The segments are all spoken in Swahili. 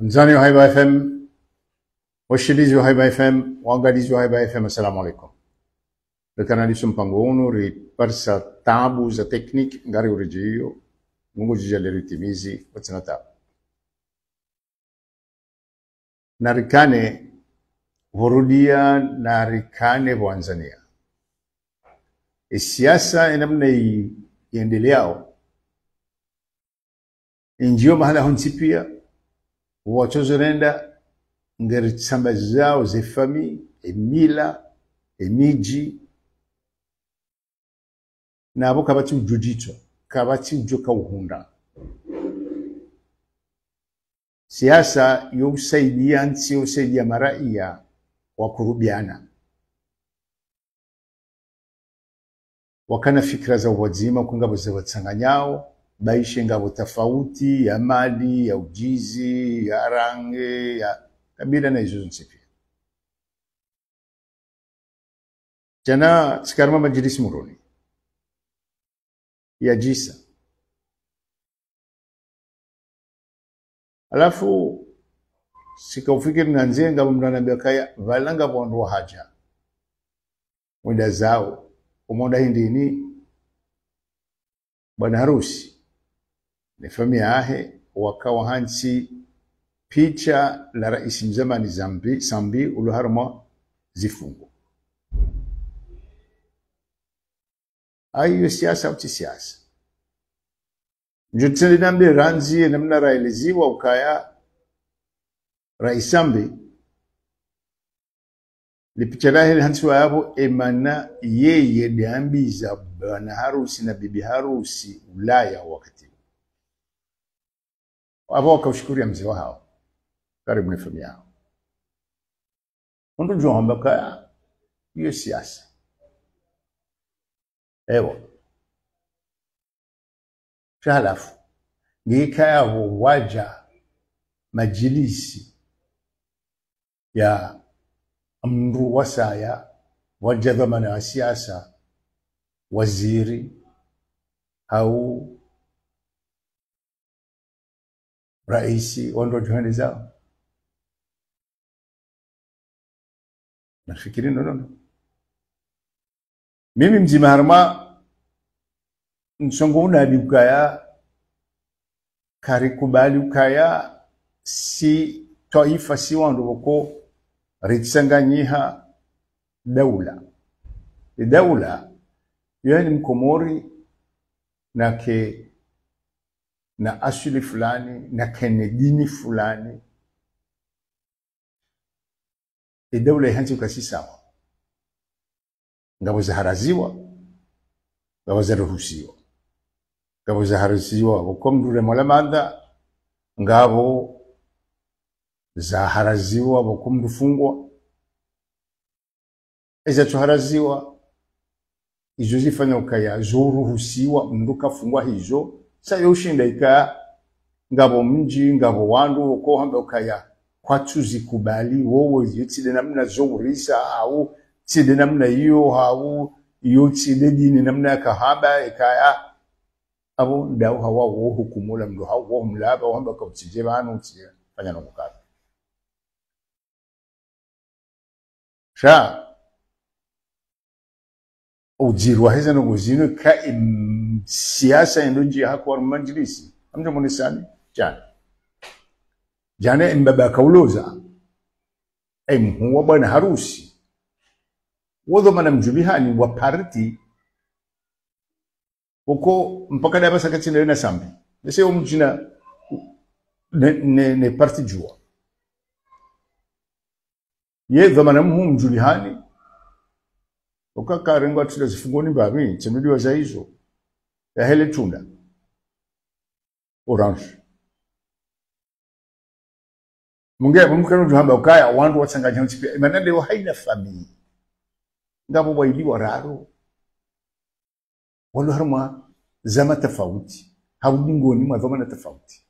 Mzani wa Haiba FM, washirizi wa Haiba FM, waangalizi wa Haiba FM, assalamu alaikum. Rekanalisho mpango unu riparsa tabu za teknik ngari urijiyo Mungu jijale ritimizi watina tabu. Narikane hurudia narikane Tanzania. Siasa namna iendeleao injio mahala hunsipia wachozorenda ngeri tsamba zao zefami emila emiji nabo kabati ujujicho kabati ujoka uhunda. Siasa yousaidia nsi yousaidia maraia wakurubiana wakana fikira za uwazima kungabo za watsanganyao baishe ngavo tofauti ya mali ya ujizi ya range ya kabila na hizo zonse pia jana sikarma majilisi muroni. Ya jisa. Alafu sikaufikiri nanzie ngavo mndu anambia kaya valanga vandu wa haja. Mwenda zao umonda hindini bwana harusi ni familia yahe wakawa hansi picha la rais mzamani zambi sambi uluharumwa zifungo aiyo siasa uti siasa? Njutsendi nambe ranzi namna raeleziwa ukaya rais sambi lipicha lahe hansi wayabo emana yeye deambiza bwana harusi na bibi harusi ulaya wakati abo wakaushikuria mzee wao karibu na familia yao undu johamba kaya hiyo siasa ewa shalafu ngikayavo waja majilisi ya mndu wasaya waja dhamana ya siasa waziri au raisi wando juhani zao nafikiri nonono mimi mzima harma nsongo unadi ukaya karikubali ukaya si taifa si wandu wako ritsanganyiha daula. Daula yani mkomori nake na asili fulani na kenedini fulani. Idaula ihanze ukasi sawa ngabo zaharaziwa ngabo zaruhusiwa ngabo zaharusiwa bokomdure molamanda ngabo zaharaziwa bokomdufungwa ezatuharaziwa izo zifanya ukaya zoruhusiwa mndu kafungwa hizo sayo ushinda ika ngabo mji ngabo wandu uko hamba ukaya kwatu zikubali wowo yitside namna zourisa au tside namna hiyo au iyo tside dini namna kahaba ikaya abo ndau hawa wo hukumula mndu hawa wo mlaba wo hamba kautsije banu tsije fanya no mukaba sha. Ujirwa heza no guzino ka im siasa indoji hakuwa majlisi amjo munisani jana jana mbaba kauloza emhuwa mhuwa bwana harusi wodho mana mjubihani wa parti. Uko mpaka daba sakati na sambi bese omjina ne, ne, ne parti jua ye dhamana mhu mjulihani ukakarengwa tila zifungoni babi tsenuliwa za hizo hele tunda. Orange. Munge mumkano tuhamba ukaya wandu wasanganya mchipia imanade wa haina famili ngabo wailiwa wararo. walo harma zama tofauti. Haudingoni mwa dhamana tofauti.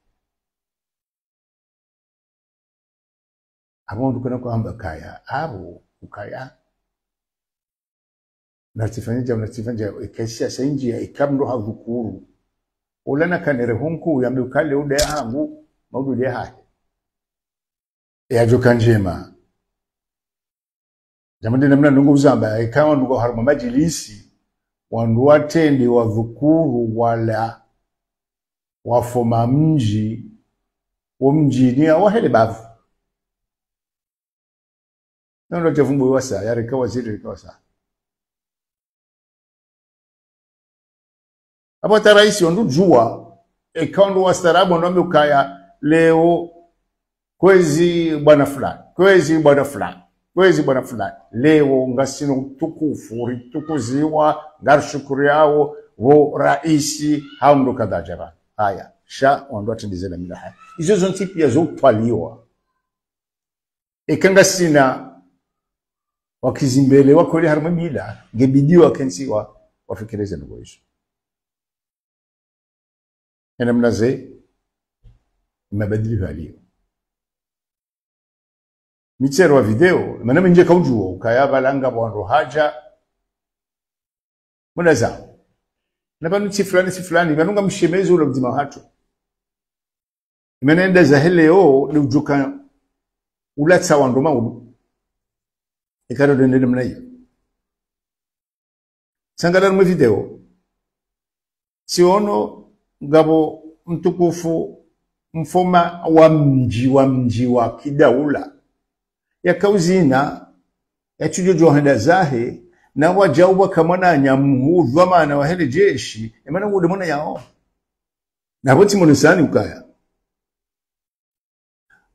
Abo ndukana kuhamba kaya abo ukaya natifanya ikashia sainji ya ikamro hadhukuru ulana kanere hunku yambe ukale ude hangu maudu de hahe yajoka njema. Jamani namna nungu zamba ikawa nungu haruma majilisi wandu watendi wadhukuru wala wafoma mji wo mjini awahele bavu. Nando chavumbu wasa yarekawa ziri rekawa sa apo hata rais wandu jua ikawa ndu wastaarabu wandu wambe ukaya leo kwezi bwana fulani kwezi bwana fulani kwezi bwana fulani leo ngasino utukufu ritukuziwa ngarishukuru yao wo raisi hao ndo kadhajara haya sha wandu atendezela mila haya. Izo zonti pia zotwaliwa ikanga sina wakizimbele wakoli harimo mila kensiwa wafikireze wafikirize ndugu hizo ena mnaze mabadiliko valio michero wa video mana minje kaujuo ukaya balanga bwandu haja muna zao na banu si fulani si fulani banunga mshemezi ule mzima hatu. Imenenda za heleo ni ujuka ulatsa wandu maudu ikaro dende namna hiyo sangala mwe video. Siono ngabo mtukufu mfoma wa mji wa mji wa kidaula. Yakauzina chujo johanda zahe na wajauba kamana nyamu dhamana wa hele jeshi emana wude mona yao. Na boti monisani ukaya.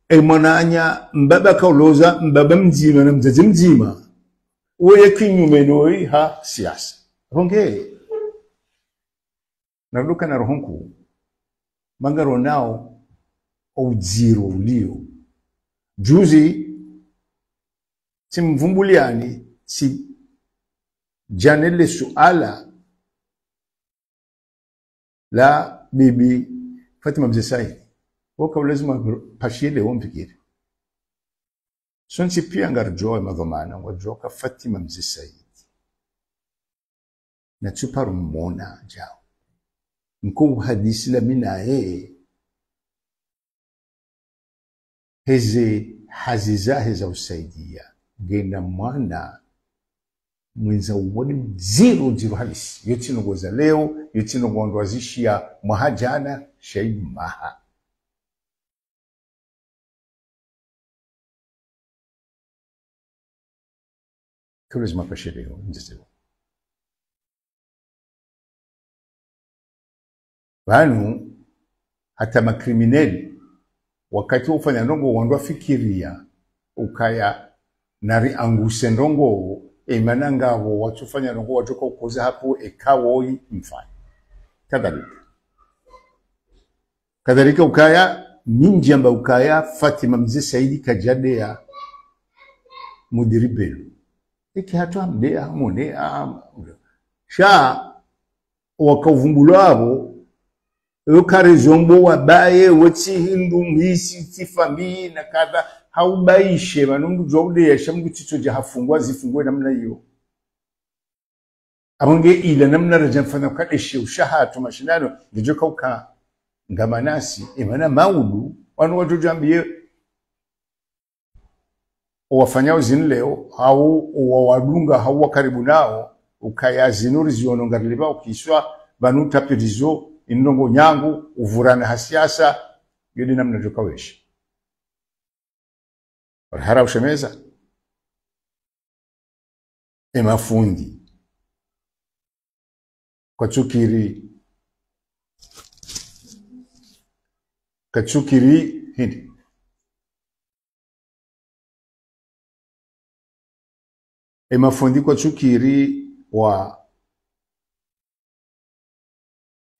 Emwananya mwananya mbaba kauloza mbaba mzima na mzazi mzima. Uye kinyume noi ha siasa. Ronge naruduka na rohonku. Mangaro nao ujiro ulio. Juzi timvumbuliani si janele suala la bibi Fatima Mzee Said. Woka lazima pashile womfikiri sonsi pia ngarjoe madhomana wajoka Fatima Mzee Said. Na mmona jao mkuu hadisi la mina yeye heze hazi zahe za usaidia. Genda mwana. Mwenza umoni mziro mziro halisi. Yotinogoza leo yotinogondwazishia mwahajana shaidu maha. Kulazima pasheleho nzizeo vanu hata makrimineli wakati wofanya ndongo wandu afikiria ukaya nari anguse ndongo emana ngavo watufanya ndongo watoka ukoza hapo ekawoi mfano kadhalika. Kadhalika ukaya minji amba ukaya Fatima mzee Saidi kajadea mudiribelu iki hatu amdea sha wakavumbulwa abo yokare zombo wabaye wotsi hindu misi tifambi na kadha haubaishe. Vanundu zvaudesha mukuticho jahafungwa zifungwe namna hiyo. Amonge ila namna rajamfana ukadeshe ushahato mashindano ndijo kauka ngamanasi imana maudu wanu watujambie wafanyao zini leo au wawadunga hauwa karibu nao ukaya zinuri kiswa vanutapirizo indongo nyangu uvurane hasiasa yodi namna jokawesha hara ushemeza? Emafundi kwachukiri kachukiri. Hindi? Emafundi kwachukiri wa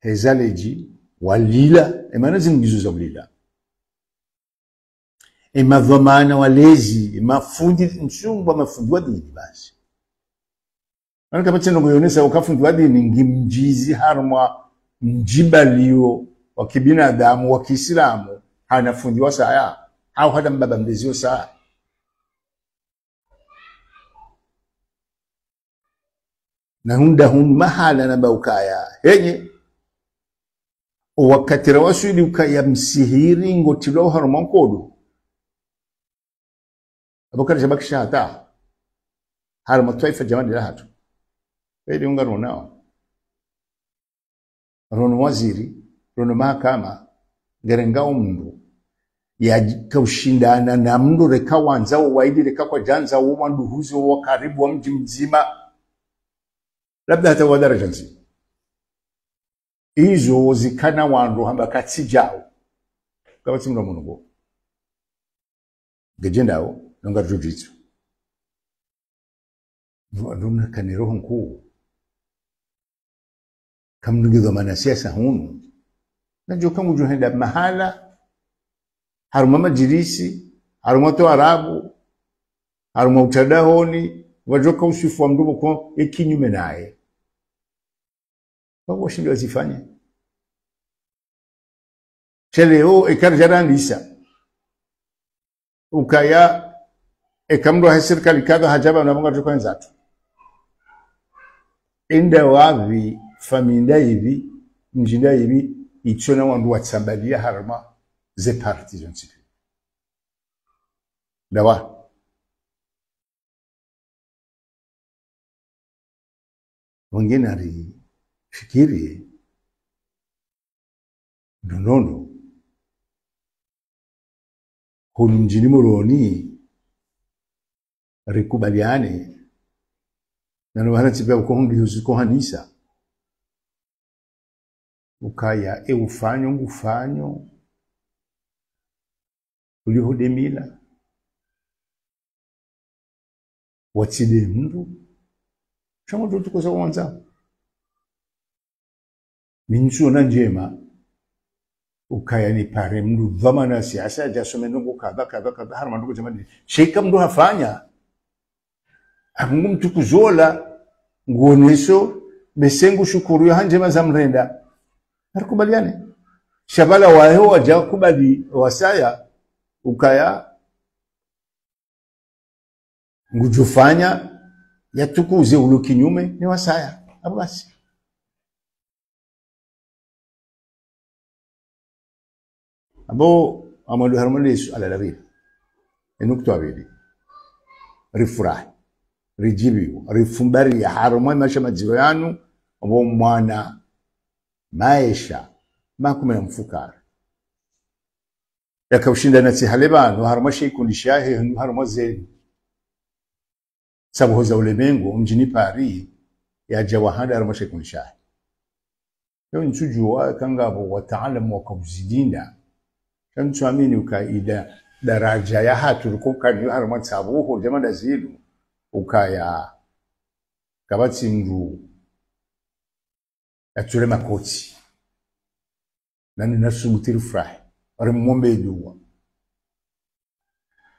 hezaleji walila emana zingizo za ulila emadhamana walezi mafundi msungwa mafundi wa dini basi. Ana kama tena ngoyonesa ukafundi wa dini ngimjizi harmwa mjibalio wa kibinadamu wa Kiislamu hanafundiwa saya au hata mbaba mbezio saa na hunda hun mahala na baukaya henye wakatira waswidi ukaya msihiri ngotilo haruma nkodo abokara jabakisha hata harama twaifa jamani la hatu. Pedi unga ronao rono waziri rono mahakama ngerengao mndu yakaushindana na mndu reka wanza waidi reka kwa janza wo wanduhuzi wa karibu wa mji mzima. Labda hata wa daraja nzima izo zikana wandu hamba katsijao kabatsi mndu munugo gejendawo nonga jujitsu nduna kaniroho nkuu kamndugiza manasiasa hunu. Najo kamujuhenda mahala haruma majirisi haruma to arabu haruma utadahoni wajoka usifu wa mdubo kwa ikinyume naye babo shindi wazifanya cheleo ikarjarandisa ukaya ekamdo ha serikali kadha hajaba na munga tukwenza tu inda wavi faminda hivi mjinda hivi ichona wandu watsambalia harma ze parti zonsi dawa wengine alifikiri nonono hunu mjini Moroni. Rikubaliane. Nano vanatipia ukohundi uzikohanisa ukaya eufanyo ngufanyo. Ulihudemila watside mndu. Shango tukoza wanza minsuona njema ukaya ni pare mndu dhamana siasa jasome nungu kadha kadha kadha harma ndugu jamani sheka mndu hafanya. Amungu mtu kuzola nguoneso besengu shukuru ya njema za mrenda. Harikubaliane shabala waja kubali wasaya ukaya ngujufanya yatukuze ulo kinyume ni wasaya abo basi abo amalu hermalis ala labir enuk to abedi rifurahi rijibiu rifumbari ya harumwe maisha majiro yanu abo mwana maisha makume mfukara yakawushinda na tsihaleban waharumwa shikundishahe harumo zenu sabuhoza ulemengo mjini Paris yaja wahada harumo shikundishahe yo nsujuwa kangabo wataalamu wakawuzidinda wakauzidinda kantuamini ukaida daraja ya hatu rukukani harumwe tsabuho jamanda zilu ukaya kabatsi mndu yature makoti nani nasubutiru furahi ari mwombe iduwa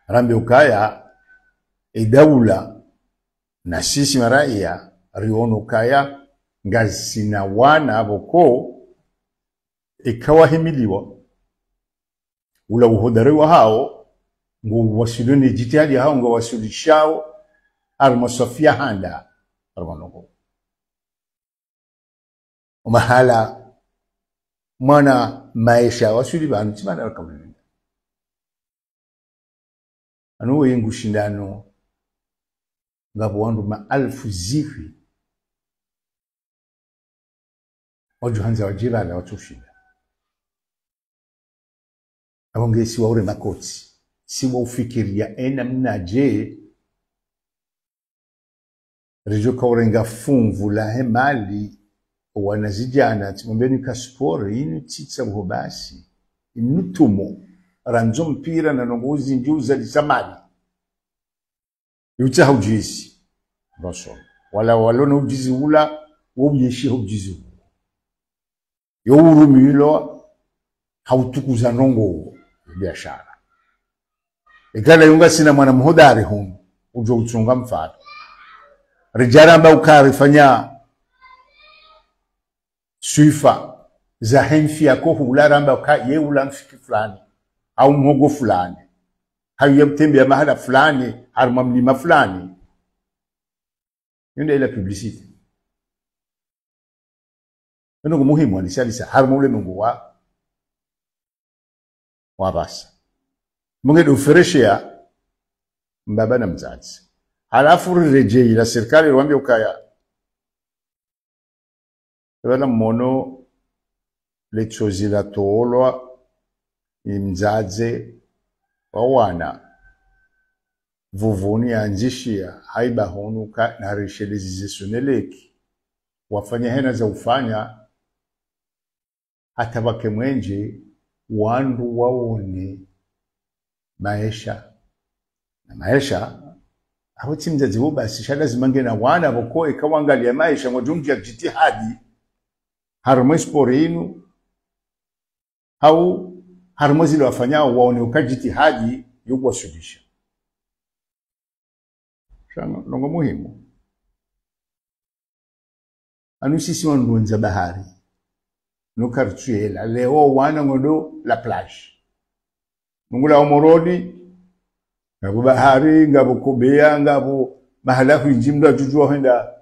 rambe ukaya idaula na sisi maraia riono ukaya ngazina wana boko ikawahimiliwa ula uhodari wa hao ngo wasiluni jitihadi hao ngo wasilishao almasofia handa. Arwanongo mahala mwana maisha wasuli banu chimana wakamenda anu wengu shindano ngabo wandu maalfu zifi wajuhanza wajibala watushinda abongesi waure makoti siwa ufikiria ena mnaje rijo kaurenga funvu la hemali. Wanazijana timombeni kaspori inu titsa buho basi. Inutumo ranzo mpira na nongozi njuza lisamali yuta haujizi. Roso wala walona ujizi ula wobuyeshi haujizi ula yourumilo hautukuza nongo biashara. Ikala yunga sina mwana mhodari hunu ujo utunga mfano. Rijara ambao ukarifanya swifa za henfi yako hulara ambao ka yeula mfiki fulani au mhogo fulani. Hayo yamtembea mahala fulani harma mlima fulani. Yunda ila publicity. Ndio muhimu anisalisa harma ule mungu wa wa basa munge mbaba na mzazi. Halafu rirejei la serikali rwambia ukaya. Vala mmono lechozi la toolwa imzaze wa wana. Vuvuni anjishia haiba honuka na rishelezi zisoneleki wafanya hena za ufanya. Hata wake mwenje wandu waone maesha. Na maesha aho timzazi wo basi shada zimange na wana vokoe ikawangalia maisha ngojumja jitihadi harumwe spori inu au harimo zile wafanyao waone ukajitihadi yokuwasudisha nongo muhimu. Anu sisi wanduonza bahari nokartuela leo wana ngodo la plage. Ngula omorodi ngabo bahari ngabo kobea ngabo mahala huinji mda jujua henda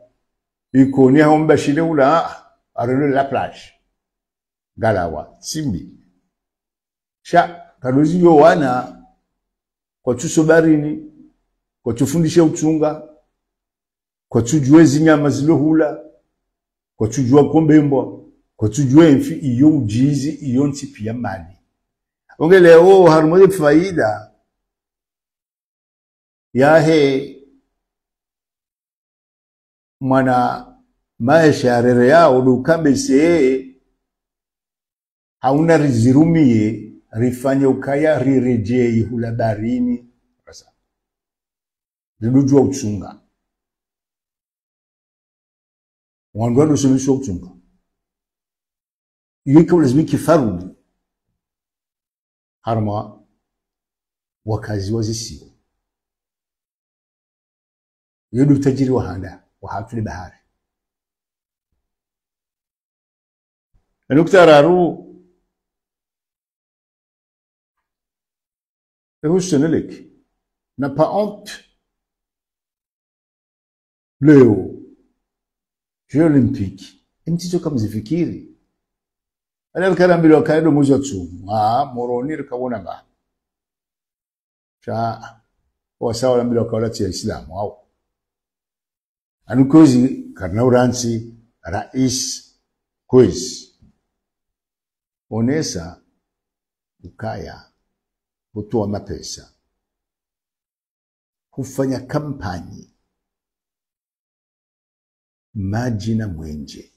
ikoni hao mbashile ula arelo la plage. Galawa simbi. Sha kadozi yo wana kwa tusobarini kwa tufundishe uchunga kwa tujue zinyama zilohula kwa tujua kombembwa kwa tujue mfi iyo ujizi iyo ntipi ya mali. Onge leo harumwe faida yahe mwana maisha yarere yao dukambese hauna rizirumie rifanye ukaya rirejei hula barini. Rasa. Ridujua uchunga. Wandu wadosomiswa uchunga یکم لە زمین کیفەر بوو هەرما وەکازیۆزی سی يلو تجري وهانا وهاكل بهار النكتة رارو هو سنلك. n'a pas honte. Leo, Jeux olympiques, un petit peu comme Zéfikiri. Kamzifikiri alalikalambili kaedo mwezi wa tsumu a moroni rikawona ba sha wasawa lambili wakawala tia islamu au anukozi karna uransi rais kwezi onesa ukaya hutoa mapesa hufanya kampani maji na mwenje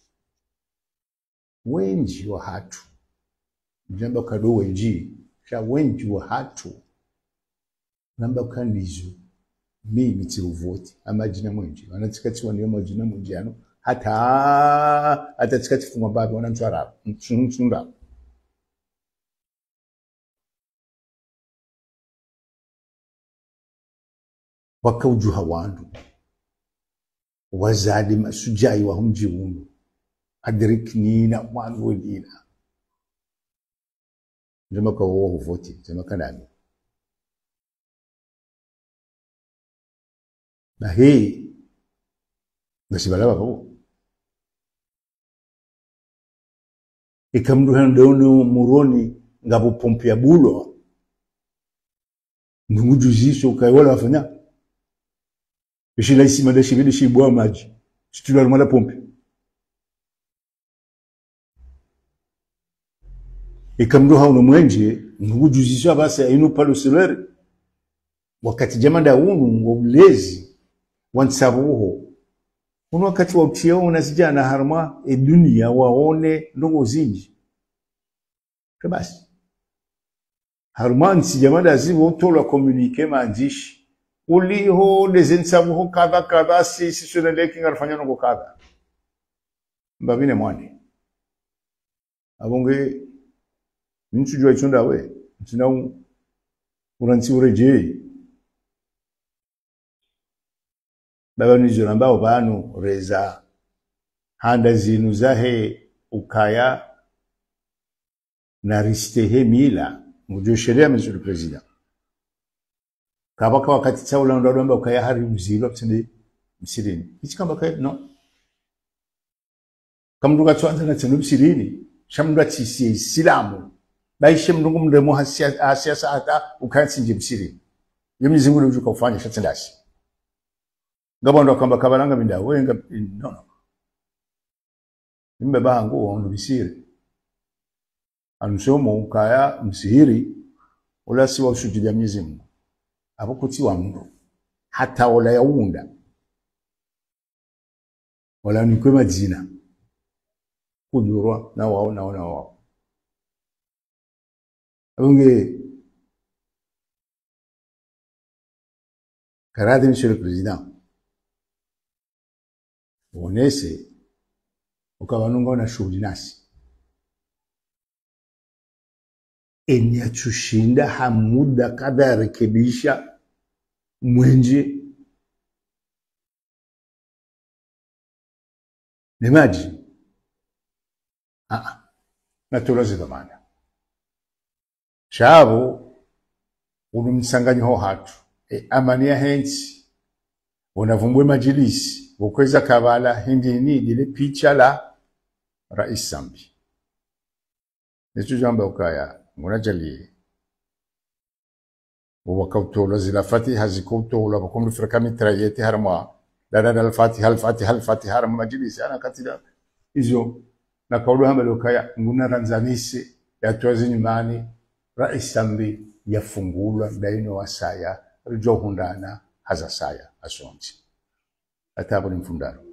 wenji wa hatu. Njamba kado wenji sha wenji wa hatu. Namba kandizo mimi tiruvoti amaji mwenji. Mwenje wanatikati waniyo majina mwenji ano hata hata tikati fungwa babi wana mtwara mtunda wakaujuha wandu wazadi masujai wa humji adriknina wandu wengina njema kwa wao huvoti njema kanami na hii ngasibalaba bo ikamduha ndono muroni ngabo pompe ya bulo. Ndungujuzisho kaiwala wafanya. Ishila isima da shibidi shibwa maji. Situla mala pompe ikamduha uno mwenje ndungujuzisho basi ainu palo silere wakati jamanda unu ngobulezi wansabuho uno wakati wa utiao unasijana harma e dunia waone ndongo zinji. Basi. Harma nsijamanda zibo tolwa communique mandishi uliho lezensabuho kadha kadha si sisoneleki ngarifanya nungo kadha. Mbabine mwani. Abonge nchujwa ichunda we ntina uransi urejei baba nijora mbao banu reza. Handa zinu zahe ukaya. Na ristehe mila. Mujo sheria monsieur le président kabaka wakati chaula ndo ndo ukaya hari mzilo tsinde msirini ichi kamba kaya no. Kamnduka twanza na tsinde msirini shamndu atisi islamu baishe mndungu mndemo hasia hasia hata ukansi njimsiri msirini zingu ndio kufanya shatendasi ngabo ndo kamba kabalanga binda wenga no no. Imbe bangu ondo bisire anusomo ukaya msihiri ula si wa usujudia Mwenyezi Mungu. Abo kuti wa mndu. Hata ola yaunda wala nikwe majina kudurwa na wao na wao na wao abunge karadi monsieur le président uonese ukawanunga na shughuli nasi enyatushinda hamuda kadha yarekebisha mwenje nemaji ah dhamana shabo unumsanganyo hatu. E, amani ya hensi. Unavumbwe majilisi. Ukweza kabala hindini dile picha la rais Sambi. Nitu jamba ukaya munajali wakautola zila fatiha zikautola wakumru firka mitrayeti harma la la la fatiha al-fatiha al-fatiha harma majilisi. Ana katila hizo na kaulu hamba ukaya nguna ranzanisi yatwazi nyumani rais isambi yafungulwa daino wasaya rijo hundana haza saya asonti atabu ni mfundaro